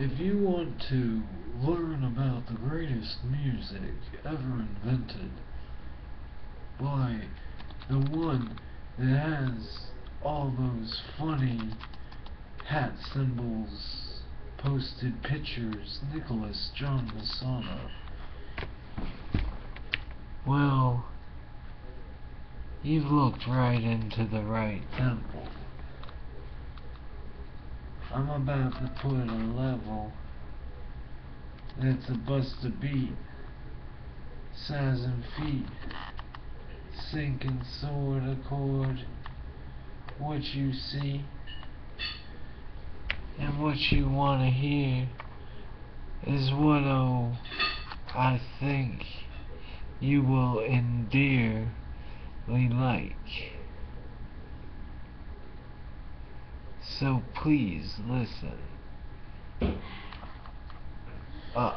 If you want to learn about the greatest music ever invented, why, the one that has all those funny hat symbols, posted pictures, Nicholas John Messana. Well, you've looked right into the right temple. I'm about to put a level that's a bust beat, size and feet, sinking sword accord, what you see, and what you want to hear is what oh, I think you will endearly like. So please listen. Uh,